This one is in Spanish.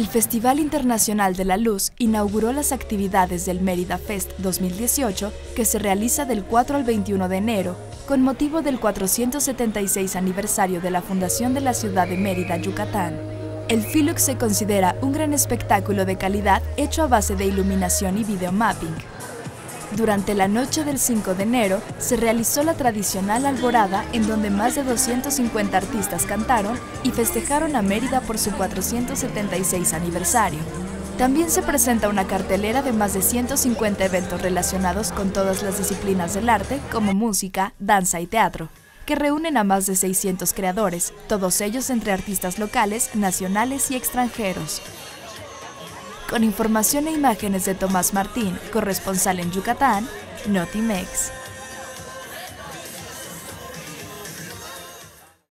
El Festival Internacional de la Luz inauguró las actividades del Mérida Fest 2018 que se realiza del 4 al 21 de enero con motivo del 476 aniversario de la fundación de la ciudad de Mérida, Yucatán. El Filux se considera un gran espectáculo de calidad hecho a base de iluminación y videomapping. Durante la noche del 5 de enero se realizó la tradicional alborada en donde más de 250 artistas cantaron y festejaron a Mérida por su 476 aniversario. También se presenta una cartelera de más de 150 eventos relacionados con todas las disciplinas del arte como música, danza y teatro, que reúnen a más de 600 creadores, todos ellos entre artistas locales, nacionales y extranjeros. Con información e imágenes de Tomás Martín, corresponsal en Yucatán, Notimex.